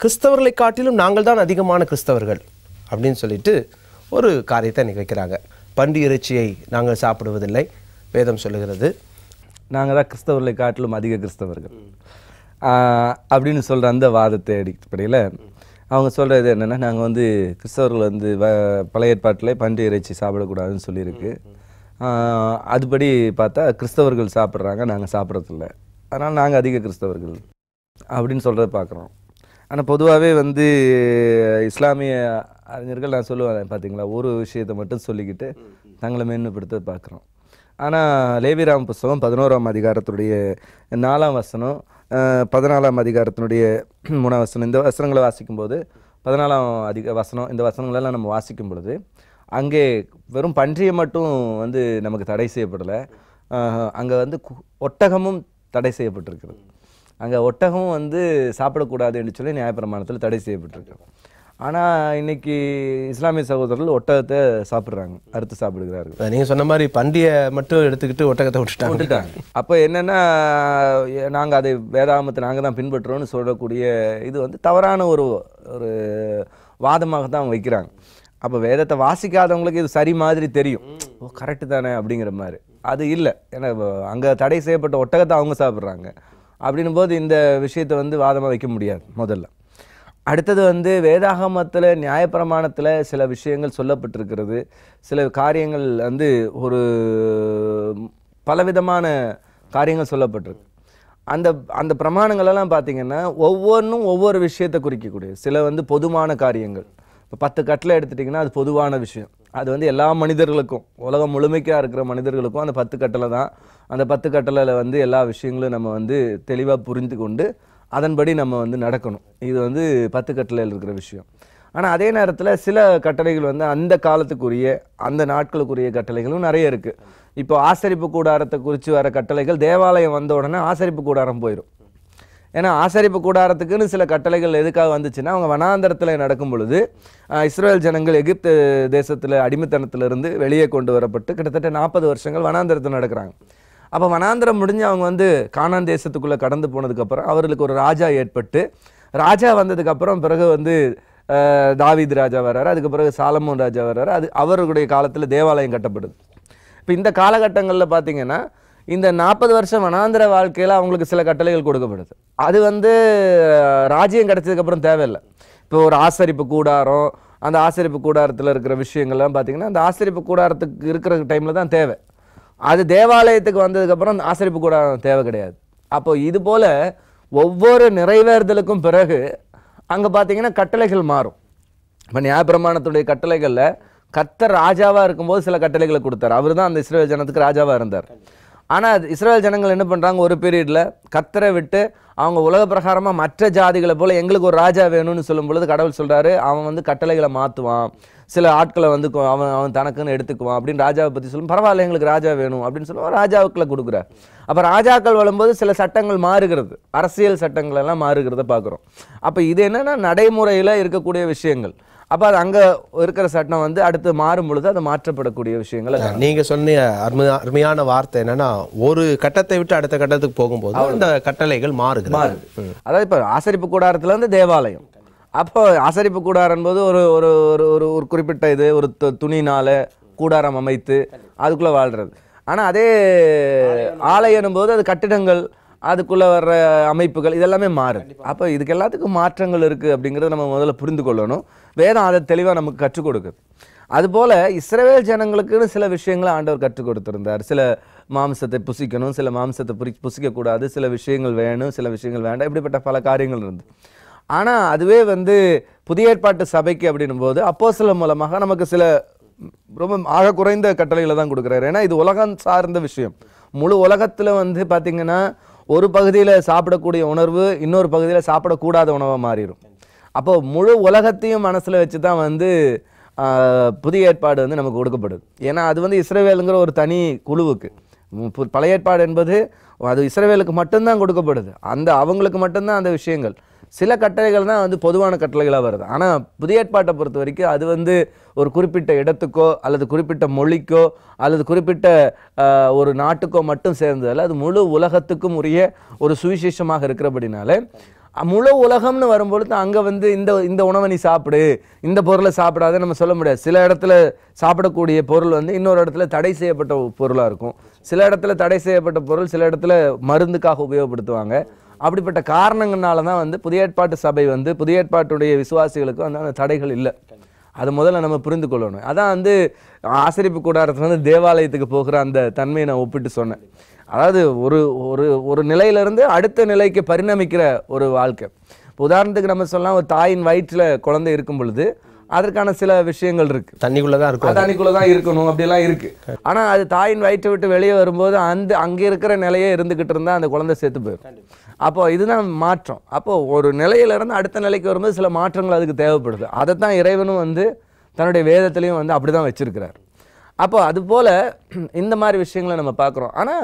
கிறிஸ்தவர்களை காட்டிலும் நாங்கள் தான் அதிகமான கிறிஸ்தவர்கள் அப்படின்னு சொல்லிட்டு ஒரு காரியத்தை இன்னைக்கு வைக்கிறாங்க. பன்றி இறைச்சியை நாங்கள் சாப்பிடுவதில்லை வேதம் சொல்லுகிறது. நாங்கள் தான் கிறிஸ்தவர்களை காட்டிலும் அதிக கிறிஸ்தவர்கள். அப்படின்னு சொல்கிற அந்த வாதத்தை அடிப்படையில் அவங்க சொல்கிறது என்னென்னா நாங்கள் வந்து கிறிஸ்தவர்கள் வந்து வ பழைய ஏற்பாட்டில் பன்றி இறைச்சி சாப்பிடக்கூடாதுன்னு சொல்லியிருக்கு. அதுபடி பார்த்தா கிறிஸ்தவர்கள் சாப்பிட்றாங்க நாங்கள் சாப்பிட்றதில்ல. அதனால் நாங்கள் அதிக கிறிஸ்தவர்கள் அப்படின்னு சொல்கிறத பார்க்குறோம். ஆனால் பொதுவாகவே வந்து இஸ்லாமிய அறிஞர்கள் நான் சொல்லுவேன் பார்த்தீங்களா ஒரு விஷயத்தை மட்டும் சொல்லிக்கிட்டு தங்களை மேன்மைப்படுத்த பார்க்குறோம். ஆனால் லேவிராம் புஸ்தகம் பதினோராம் அதிகாரத்துடைய நாலாம் வசனம் பதினாலாம் அதிகாரத்தினுடைய மூணாம் வசனம் இந்த வசனங்களை வாசிக்கும்போது பதினாலாம் அதிக வசனம் இந்த வசனங்களெல்லாம் நம்ம வாசிக்கும் பொழுது அங்கே வெறும் பன்றியை மட்டும் வந்து நமக்கு தடை செய்யப்படலை. அங்கே வந்து ஒட்டகமும் தடை செய்யப்பட்டிருக்கிறது. அங்கே ஒட்டகம் வந்து சாப்பிடக்கூடாது என்று சொல்லி நியாயப்பிரமாணத்தில் தடை செய்யப்பட்டிருக்கு. ஆனால் இன்னைக்கு இஸ்லாமிய சகோதரர்கள் ஒட்டகத்தை சாப்பிட்றாங்க அறுத்து சாப்பிடுகிறார்கள். நீங்கள் சொன்ன மாதிரி பன்றியை மட்டும் எடுத்துக்கிட்டு ஒட்டகத்தை விட்டுட்டாங்க. விட்டுட்டாங்க. அப்போ என்னன்னா நாங்கள் அதை வேதாமத்தை நாங்கள் தான் பின்பற்றுறோம்னு சொல்லக்கூடிய இது வந்து தவறான ஒரு ஒரு வாதமாக தான் அவங்க வைக்கிறாங்க. அப்போ வேதத்தை வாசிக்காதவங்களுக்கு இது சரி மாதிரி தெரியும். ஓ கரெக்டு தானே அப்படிங்கிற மாதிரி. அது இல்லை. ஏன்னா அங்கே தடை செய்யப்பட்ட ஒட்டகத்தை அவங்க சாப்பிட்றாங்க. அப்படின்னும் போது இந்த விஷயத்தை வந்து வாதமாக வைக்க முடியாது முதல்ல. அடுத்தது வந்து வேதாகமத்தில் நியாயப்பிரமாணத்தில் சில விஷயங்கள் சொல்லப்பட்டிருக்கிறது. சில காரியங்கள் வந்து ஒரு பலவிதமான காரியங்கள் சொல்லப்பட்டிருக்கு. அந்த அந்த பிரமாணங்களெல்லாம் பார்த்திங்கன்னா பார்த்தீங்கன்னா ஒவ்வொன்றும் ஒவ்வொரு விஷயத்தை குறிக்கக்கூடிய சில வந்து பொதுவான காரியங்கள். இப்போ பத்து கட்டில் எடுத்துட்டிங்கன்னா அது பொதுவான விஷயம். அது வந்து எல்லா மனிதர்களுக்கும் உலகம் முழுமைக்காக இருக்கிற மனிதர்களுக்கும் அந்த பத்து கட்டளை தான். அந்த பத்து கட்டளையில் வந்து எல்லா விஷயங்களும் நம்ம வந்து தெளிவாக புரிந்து கொண்டு அதன்படி நம்ம வந்து நடக்கணும். இது வந்து பத்து கட்டளையில் இருக்கிற விஷயம். ஆனால் அதே நேரத்தில் சில கட்டளைகள் வந்து அந்த காலத்துக்குரிய அந்த நாட்களுக்குரிய கட்டளைகளும் நிறைய இருக்குது இப்போ ஆசரிப்பு கூடாரத்தை குறித்து வர கட்டளைகள் தேவாலயம் வந்த உடனே ஆசரிப்பு கூடாரம் போயிடும் ஏன்னா ஆசரிப்பு கூடாரத்துக்குன்னு சில கட்டளைகள் எதுக்காக வந்துச்சுன்னா அவங்க வனாந்தரத்தில் நடக்கும் பொழுது இஸ்ரேல் ஜனங்கள் எகிப்து தேசத்தில் அடிமைத்தனத்திலிருந்து வெளியே கொண்டு வரப்பட்டு கிட்டத்தட்ட நாற்பது வருஷங்கள் வனாந்தரத்தில் நடக்கிறாங்க. அப்போ வனாந்தரம் முடிஞ்சு அவங்க வந்து கானான் தேசத்துக்குள்ளே கடந்து போனதுக்கப்புறம் அவர்களுக்கு ஒரு ராஜா ஏற்பட்டு ராஜா வந்ததுக்கப்புறம் பிறகு வந்து தாவீத் ராஜா வர்றாரு. அதுக்கு பிறகு சாலமோன் ராஜா வர்றாரு. அது அவர்களுடைய காலத்தில் தேவாலயம் கட்டப்படுது. இப்போ இந்த காலகட்டங்களில் பார்த்தீங்கன்னா இந்த நாற்பது வருஷம் வனாந்திர வாழ்க்கையில் அவங்களுக்கு சில கட்டளைகள் கொடுக்கப்படுது. அது வந்து ராஜ்யம் கிடைச்சதுக்கப்புறம் தேவையில்லை. இப்போ ஒரு ஆசரிப்பு கூடாரம் அந்த ஆசரிப்பு கூடாரத்தில் இருக்கிற விஷயங்கள்லாம் பார்த்தீங்கன்னா அந்த ஆசிரியப்பு கூடாரத்துக்கு இருக்கிற டைமில் தான் தேவை. அது தேவாலயத்துக்கு வந்ததுக்கப்புறம் அந்த ஆசரிப்பு கூடாரம் தேவை கிடையாது. அப்போ இது போல் ஒவ்வொரு நிறைவேறுதலுக்கும் பிறகு அங்கே பார்த்தீங்கன்னா கட்டளைகள் மாறும். இப்போ நியாயப்பிரமாணத்துடைய கட்டளைகளில் கர்த்தர் ராஜாவாக இருக்கும்போது சில கட்டளைகளை கொடுத்தாரு. அவர் தான் அந்த இஸ்ரேல் ஜனத்துக்கு ராஜாவாக இருந்தார். ஆனால் இஸ்ரேல் ஜனங்கள் என்ன பண்ணுறாங்க ஒரு பீரியடில் கத்தரை விட்டு அவங்க உலக பிரகாரமாக மற்ற ஜாதிகளை போல் எங்களுக்கு ஒரு ராஜா வேணும்னு சொல்லும் பொழுது கடவுள் சொல்கிறாரு அவன் வந்து கட்டளைகளை மாற்றுவான் சில ஆட்களை வந்து அவன் அவன் தனக்குன்னு எடுத்துக்குவான். அப்படின்னு ராஜாவை பற்றி சொல்லும் பரவாயில்ல எங்களுக்கு ராஜா வேணும். அப்படின்னு சொல்லுவான் ராஜாவுக்குள்ள கொடுக்குறார். அப்போ ராஜாக்கள் வளரும்போது சில சட்டங்கள் மாறுகிறது. அரசியல் சட்டங்கள் எல்லாம் மாறுகிறத பார்க்குறோம். அப்போ இது என்னென்னா நடைமுறையில் இருக்கக்கூடிய விஷயங்கள். அப்போ அது அங்கே இருக்கிற சட்டம் வந்து அடுத்து மாறும் பொழுது அது மாற்றப்படக்கூடிய விஷயங்களை நீங்க சொன்ன அருமையா அருமையான வார்த்தை என்னன்னா ஒரு கட்டத்தை விட்டு அடுத்த கட்டத்துக்கு போகும்போது அந்த கட்டளைகள் மாறுகிறது. மாறுது. அதாவது இப்போ ஆசரிப்பு கூடாரத்துல இருந்து தேவாலயம். அப்போ ஆசரிப்பு கூடாரம் என்பது ஒரு ஒரு ஒரு ஒரு ஒரு குறிப்பிட்ட இது ஒரு து- துணினால கூடாரம் அமைத்து அதுக்குள்ள வாழ்றது. ஆனா அதே ஆலயம் போது அது கட்டிடங்கள் அதுக்குள்ள வர்ற அமைப்புகள் இதெல்லாமே மாறுது அப்போ இதுக்கு எல்லாத்துக்கும் மாற்றங்கள் இருக்கு அப்படிங்கிறத நம்ம முதல்ல புரிந்து கொள்ளணும் வேதம் அதை தெளிவா நமக்கு கற்றுக் கொடுக்குது. அதுபோல இஸ்ரவேல் ஜனங்களுக்குன்னு சில விஷயங்களை ஆண்டவர் கற்றுக் கொடுத்திருந்தார். சில மாம்சத்தை புசிக்கணும் சில மாம்சத்தை புரி புசிக்கக்கூடாது சில விஷயங்கள் வேணும் சில விஷயங்கள் வேண்டாம் இப்படிப்பட்ட பல காரியங்கள் இருந்து ஆனா அதுவே வந்து புதிய ஏற்பாட்டு சபைக்கு அப்படின்னும் போது அப்போஸ்தலர் மூலமாக நமக்கு சில ரொம்ப ஆக குறைந்த கட்டளைகளை தான் கொடுக்குறாரு. ஏன்னா இது உலகம் சார்ந்த விஷயம். முழு உலகத்துல வந்து பாத்தீங்கன்னா ஒரு பகுதியில் சாப்பிடக்கூடிய உணர்வு இன்னொரு பகுதியில் சாப்பிடக்கூடாத உணவாக மாறிடும் அப்போ முழு உலகத்தையும் மனசில் வச்சு தான் வந்து புதிய ஏற்பாடு வந்து நமக்கு கொடுக்கப்படுது. ஏன்னா அது வந்து இஸ்ரேவேலுங்கிற ஒரு தனி குழுவுக்கு. பழைய ஏற்பாடு என்பது அது இஸ்ரவேலுக்கு மட்டும்தான் கொடுக்கப்படுது. அந்த அவங்களுக்கு மட்டும்தான் அந்த விஷயங்கள். சில கட்டளைகள் தான் வந்து பொதுவான கட்டளைகளாக வருது. ஆனால் புதிய ஏற்பாட்டை பொறுத்த வரைக்கும் அது வந்து ஒரு குறிப்பிட்ட இடத்துக்கோ அல்லது குறிப்பிட்ட மொழிக்கோ அல்லது குறிப்பிட்ட ஒரு நாட்டுக்கோ மட்டும் சேர்ந்ததில்ல அது முழு உலகத்துக்கும் உரிய ஒரு சுவிசேஷமாக இருக்கிறபடினால முழு உலகம்னு வரும்பொழுது அங்கே வந்து இந்த இந்த உணவை நீ சாப்பிடு இந்த பொருளை சாப்பிடாத நம்ம சொல்ல முடியாது. சில இடத்துல சாப்பிடக்கூடிய பொருள் வந்து இன்னொரு இடத்துல தடை செய்யப்பட்ட பொருளாக இருக்கும். சில இடத்துல தடை செய்யப்பட்ட பொருள் சில இடத்துல மருந்துக்காக உபயோகப்படுத்துவாங்க. அப்படிப்பட்ட காரணங்கள்னால தான் வந்து புதிய ஏற்பாட்டு சபை வந்து புதிய ஏற்பாட்டுடைய விசுவாசிகளுக்கு வந்து அந்த தடைகள் இல்லை. அது முதல்ல நம்ம புரிந்து கொள்ளணும். அதான் வந்து ஆசிரிப்பு கூடாரத்தில் வந்து தேவாலயத்துக்கு போகிற அந்த தன்மையை நான் ஒப்பிட்டு சொன்னேன். அதாவது ஒரு ஒரு ஒரு நிலையிலிருந்து அடுத்த நிலைக்கு பரிணமிக்கிற ஒரு வாழ்க்கை. இப்போ உதாரணத்துக்கு நம்ம சொல்லலாம் ஒரு தாயின் வயிற்றில் குழந்தை இருக்கும் பொழுது அதற்கான சில விஷயங்கள் இருக்கு. தண்ணிக்குள்ளே தான் இருக்கும் அதானிக்குள்ள தான் இருக்கணும் அப்படியெல்லாம் இருக்கு. ஆனா அது தாயின் வயிற்றை விட்டு வெளியே வரும்போது அந்த அங்க இருக்கிற நிலையே இருந்துகிட்டு இருந்தா அந்த குழந்தை செத்து போயிடும். அப்போ இதுதான் மாற்றம். அப்போ ஒரு நிலையில இருந்து அடுத்த நிலைக்கு வரும்போது சில மாற்றங்கள் அதுக்கு தேவைப்படுது. அதைத்தான் இறைவனும் வந்து தன்னுடைய வேதத்திலையும் வந்து அப்படிதான் வச்சிருக்கிறார். அப்போ அது போல இந்த மாதிரி விஷயங்களை நம்ம பார்க்குறோம். ஆனா